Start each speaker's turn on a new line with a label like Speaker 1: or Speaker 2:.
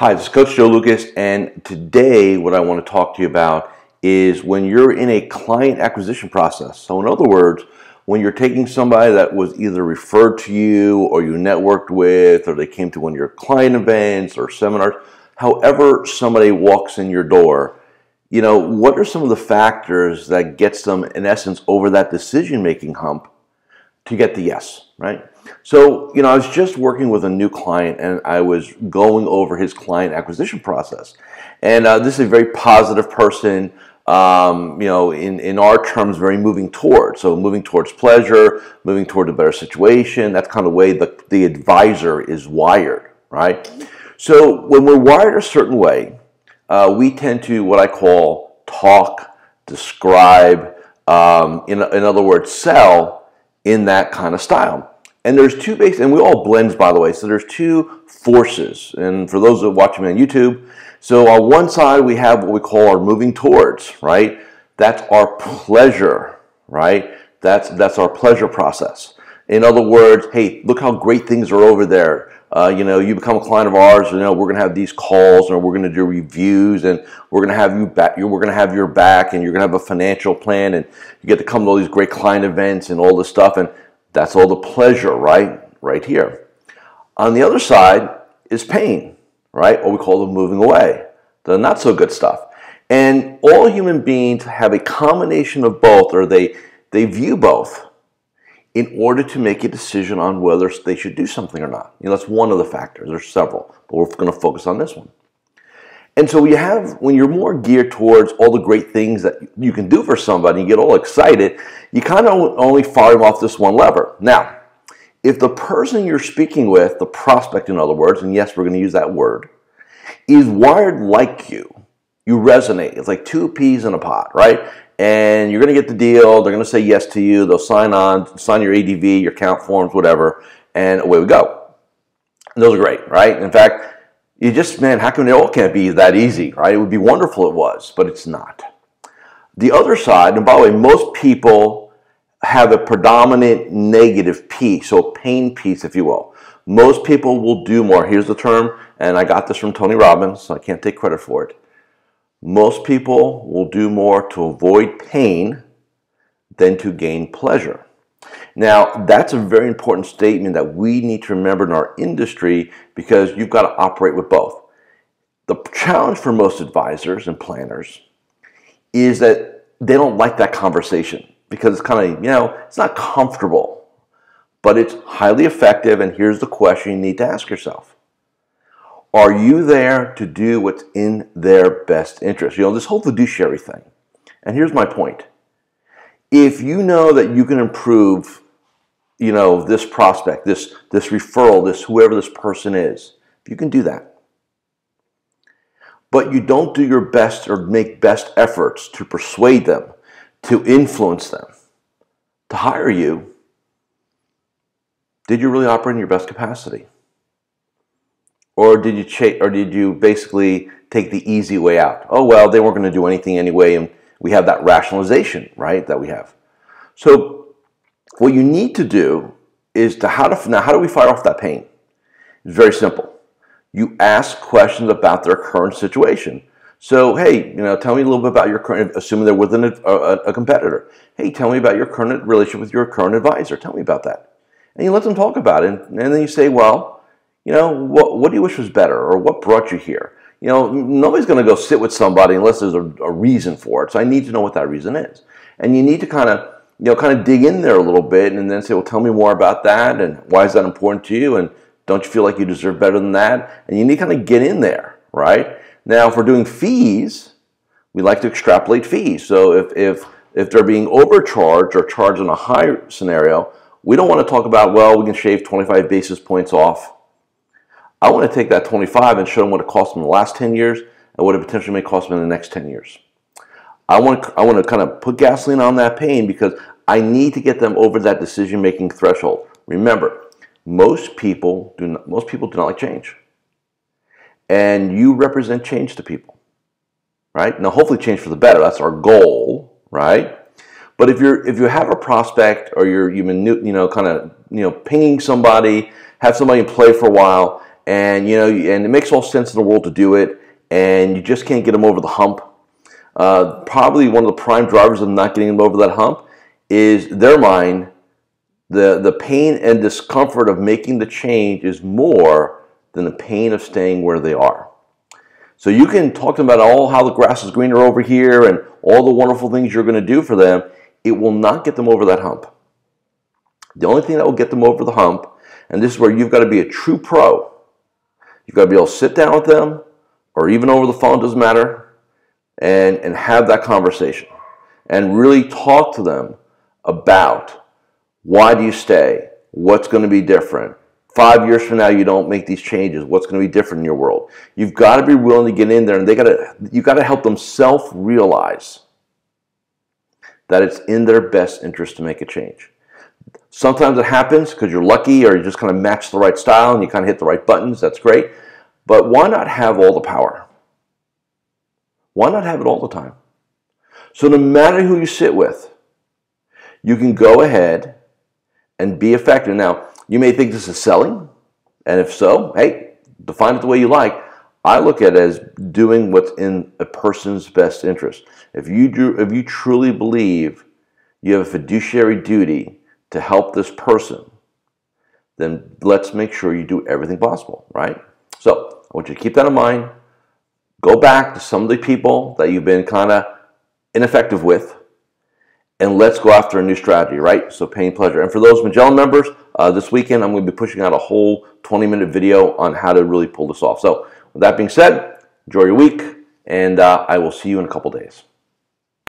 Speaker 1: Hi, this is Coach Joe Lukacs, and today what I want to talk to you about is when you're in a client acquisition process. So, in other words, when you're taking somebody that was either referred to you or you networked with, or they came to one of your client events or seminars, however, somebody walks in your door, you know, what are some of the factors that gets them, in essence, over that decision making hump to get the yes, right? So, you know, I was just working with a new client and I was going over his client acquisition process. And uh, this is a very positive person, um, you know, in, in our terms, very moving towards. So, moving towards pleasure, moving toward a better situation. That's kind of the way the, the advisor is wired, right? So, when we're wired a certain way, uh, we tend to what I call talk, describe, um, in, in other words, sell in that kind of style. And there's two base, and we all blends, by the way. So there's two forces. And for those that watch me on YouTube, so on one side we have what we call our moving towards, right? That's our pleasure, right? That's that's our pleasure process. In other words, hey, look how great things are over there. Uh, you know, you become a client of ours. You know, we're going to have these calls, and we're going to do reviews, and we're going to have you back. We're going to have your back, and you're going to have a financial plan, and you get to come to all these great client events and all this stuff. And that's all the pleasure, right? Right here. On the other side is pain, right? What we call the moving away, the not so good stuff. And all human beings have a combination of both, or they, they view both in order to make a decision on whether they should do something or not. You know, that's one of the factors. There's several, but we're going to focus on this one. And so you have, when you're more geared towards all the great things that you can do for somebody, you get all excited, you kind of only fire them off this one lever. Now, if the person you're speaking with, the prospect in other words, and yes, we're going to use that word, is wired like you, you resonate. It's like two peas in a pot, right? And you're going to get the deal. They're going to say yes to you. They'll sign on, sign your ADV, your count forms, whatever, and away we go. And those are great, right? In fact, you just, man, how come it all can't be that easy, right? It would be wonderful it was, but it's not. The other side, and by the way, most people have a predominant negative piece, so pain piece, if you will. Most people will do more. Here's the term, and I got this from Tony Robbins, so I can't take credit for it. Most people will do more to avoid pain than to gain pleasure. Now, that's a very important statement that we need to remember in our industry because you've got to operate with both. The challenge for most advisors and planners is that they don't like that conversation because it's kind of, you know, it's not comfortable, but it's highly effective. And here's the question you need to ask yourself Are you there to do what's in their best interest? You know, this whole fiduciary thing. And here's my point if you know that you can improve, you know, this prospect, this this referral, this whoever this person is, if you can do that, but you don't do your best or make best efforts to persuade them, to influence them, to hire you, did you really operate in your best capacity? Or did you cha- or did you basically take the easy way out? Oh well, they weren't going to do anything anyway, and we have that rationalization, right, that we have. So what you need to do is to how to now how do we fight off that pain? It's very simple. You ask questions about their current situation. So, hey, you know, tell me a little bit about your current, assuming they're within a, a, a, competitor. Hey, tell me about your current relationship with your current advisor. Tell me about that. And you let them talk about it. And, and then you say, well, you know, what, what do you wish was better? Or what brought you here? You know, nobody's going to go sit with somebody unless there's a, a, reason for it. So I need to know what that reason is. And you need to kind of, you know, kind of dig in there a little bit and then say, well, tell me more about that and why is that important to you? And don't you feel like you deserve better than that? And you need to kind of get in there, right? Now, if we're doing fees, we like to extrapolate fees. So if, if, if they're being overcharged or charged in a high scenario, we don't want to talk about, well, we can shave 25 basis points off I want to take that 25 and show them what it cost them in the last 10 years and what it potentially may cost them in the next 10 years. I want I want to kind of put gasoline on that pain because I need to get them over that decision making threshold. Remember, most people do not, most people do not like change. And you represent change to people. Right? Now hopefully change for the better. That's our goal, right? But if you're if you have a prospect or you're you've been you know kind of you know pinging somebody, have somebody play for a while and you know, and it makes all sense in the world to do it, and you just can't get them over the hump. Uh, probably one of the prime drivers of not getting them over that hump is their mind. The, the pain and discomfort of making the change is more than the pain of staying where they are. So you can talk to them about all how the grass is greener over here and all the wonderful things you're going to do for them. It will not get them over that hump. The only thing that will get them over the hump, and this is where you've got to be a true pro. You've got to be able to sit down with them, or even over the phone, doesn't matter, and, and have that conversation. And really talk to them about why do you stay? What's going to be different? Five years from now, you don't make these changes. What's going to be different in your world? You've got to be willing to get in there, and they got to. You got to help them self realize that it's in their best interest to make a change. Sometimes it happens because you're lucky or you just kind of match the right style and you kind of hit the right buttons. That's great. But why not have all the power? Why not have it all the time? So no matter who you sit with, you can go ahead and be effective. Now, you may think this is selling, and if so, hey, define it the way you like. I look at it as doing what's in a person's best interest. If you do, if you truly believe you have a fiduciary duty to help this person, then let's make sure you do everything possible, right? So I want you to keep that in mind. Go back to some of the people that you've been kind of ineffective with, and let's go after a new strategy, right? So pain, pleasure. And for those Magellan members, uh, this weekend I'm going to be pushing out a whole 20 minute video on how to really pull this off. So with that being said, enjoy your week, and uh, I will see you in a couple days.